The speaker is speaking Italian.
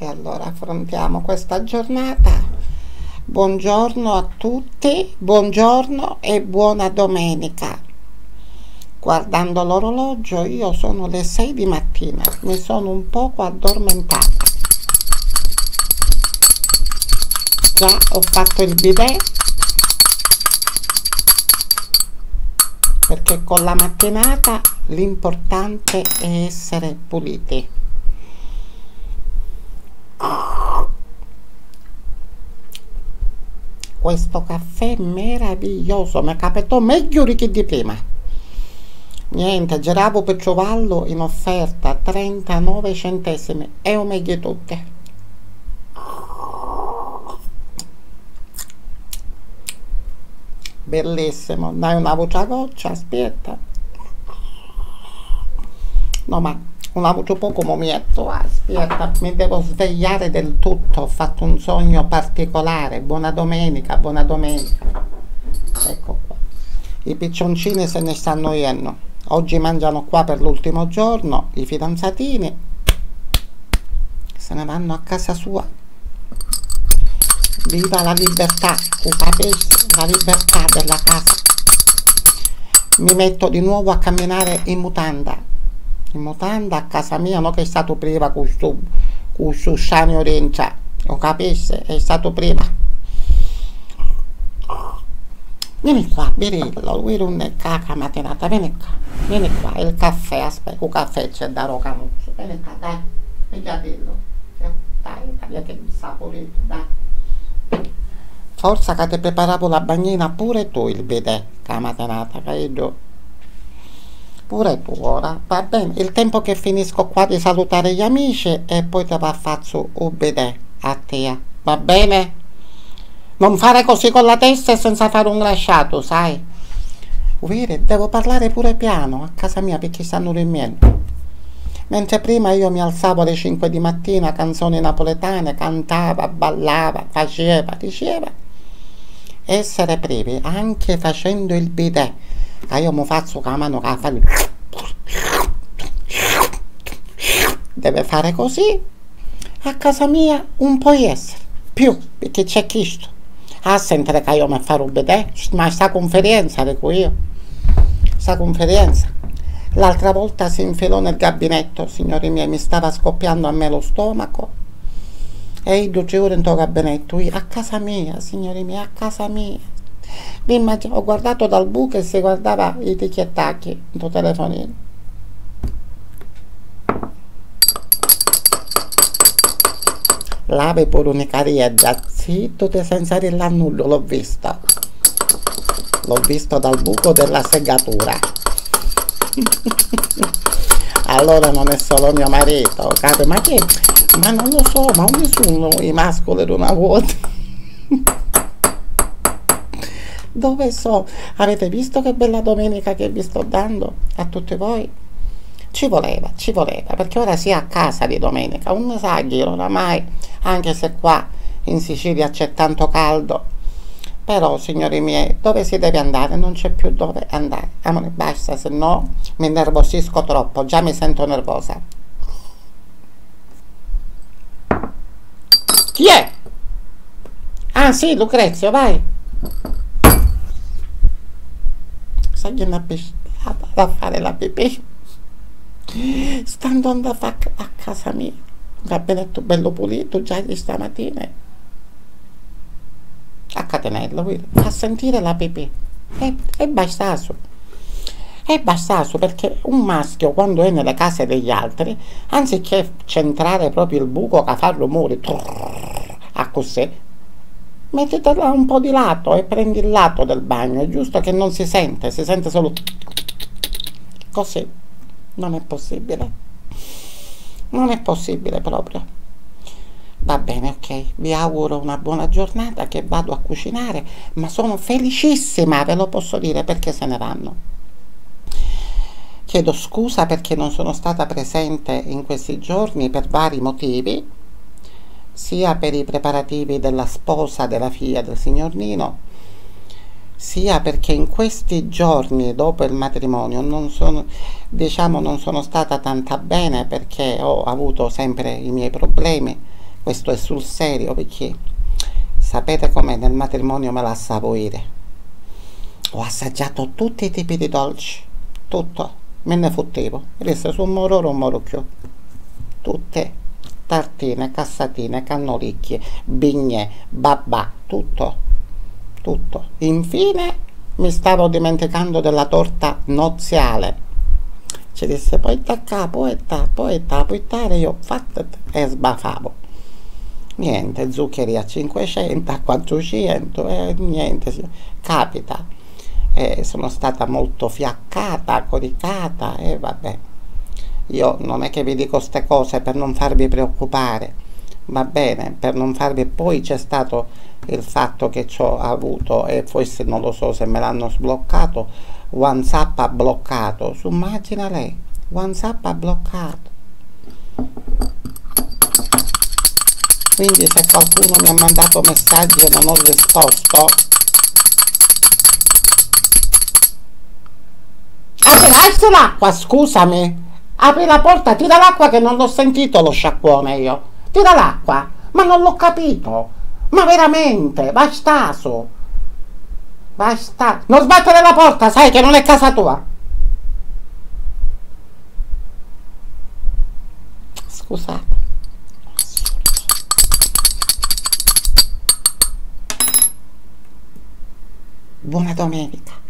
E allora affrontiamo questa giornata. Buongiorno a tutti, buongiorno e buona domenica. Guardando l'orologio io sono le 6 di mattina, mi sono un poco addormentata. Già ho fatto il bidet perché con la mattinata l'importante è essere puliti. Questo caffè meraviglioso mi capitò meglio che di prima. Niente giravo per trovarlo in offerta 39 centesimi e ho meglio tutte. Bellissimo dai una voce a goccia aspetta no ma una voce poco momietto aspetta mi devo svegliare del tutto. Ho fatto un sogno particolare. Buona domenica buona domenica. Ecco qua. I piccioncini se ne stanno iendo oggi mangiano qua per l'ultimo giorno. I fidanzatini se ne vanno a casa sua. Viva la libertà la libertà della casa. Mi metto di nuovo a camminare in mutanda in mutanda a casa mia, non che è stato prima con questo, questo sani orienza, lo capisci? È stato prima. Vieni qua, Birillo, lui non caca mattinata, vieni qua, vieni qua, il caffè, aspetta, il caffè c'è da rocanuccio, vieni qua, dai, pigliatello, dai, che mi saporito, dai. Forza che ti preparavo la bagnina pure tu il bidet, che mattinata, credo pure tu ora, va bene, il tempo che finisco qua di salutare gli amici e poi te va a fare su ubbide a te, va bene? Non fare così con la testa e senza fare un lasciato, sai? Uire, devo parlare pure piano a casa mia perché stanno dormendo. Mentre prima io mi alzavo alle 5 di mattina, canzoni napoletane, cantava, ballava, faceva, diceva. Essere brevi, anche facendo il bidet Ah, io mi faccio la mano che fa deve fare così. A casa mia un po' essere più perché c'è Cristo. A sentire che io mi farò vedere ma sta conferenza dico io. Sta conferenza. L'altra volta si infilò nel gabinetto signori miei mi stava scoppiando a me lo stomaco. E io due ore in tuo gabinetto io, a casa mia signori miei a casa mia ho guardato dal buco e si guardava i ticchettacchi il telefonino. Lave pure un'icarietta, zitto senza dirla nulla, l'ho vista. L'ho visto dal buco della segatura. allora non è solo mio marito, capi? Ma che? Ma non lo so, ma come sono i mascoli di una volta? Dove so? Avete visto che bella domenica che vi sto dando a tutti voi? Ci voleva, ci voleva, perché ora si è a casa di domenica, un esaggio oramai, anche se qua in Sicilia c'è tanto caldo. Però, signori miei, dove si deve andare? Non c'è più dove andare. Amore, basta, se no mi nervosisco troppo, già mi sento nervosa. Chi è? Ah sì, Lucrezio, vai sai una pescata da fare la pipì sta andando a, a casa mia un gabinetto bello pulito già di stamattina. A catenello fa sentire la pipì e, e bastato. È bastato perché un maschio quando è nelle case degli altri anziché centrare proprio il buco che fa rumore a così mettetela un po' di lato e prendi il lato del bagno, è giusto che non si sente, si sente solo così. Non è possibile. Non è possibile proprio. Va bene, ok. Vi auguro una buona giornata che vado a cucinare, ma sono felicissima, ve lo posso dire, perché se ne vanno. Chiedo scusa perché non sono stata presente in questi giorni per vari motivi sia per i preparativi della sposa della figlia del signor Nino, sia perché in questi giorni dopo il matrimonio non sono, diciamo, non sono stata tanta bene perché ho avuto sempre i miei problemi. Questo è sul serio perché sapete com'è nel matrimonio me la saporire ho assaggiato tutti i tipi di dolci tutto. Me ne fottevo. Resta su un mororo un morocchio tutte tartine cassatine cannolicchie bigne babà tutto tutto. Infine mi stavo dimenticando della torta noziale. Ci disse poi tacca poeta poeta puittare io fatto e sbafavo. Niente zuccheri a 500 a 400 e niente capita. E sono stata molto fiaccata coricata e vabbè io non è che vi dico queste cose per non farvi preoccupare. Va bene per non farvi poi c'è stato il fatto che ci ho avuto e forse non lo so se me l'hanno sbloccato Whatsapp ha bloccato. Su immagina lei Whatsapp ha bloccato. Quindi se qualcuno mi ha mandato messaggi e non ho risposto apri l'acqua scusami apri la porta tira l'acqua che non l'ho sentito lo sciacquone io tira l'acqua ma non l'ho capito ma veramente bastaso Basta. Non sbattere la porta, sai che non è casa tua. Scusate. Buona domenica.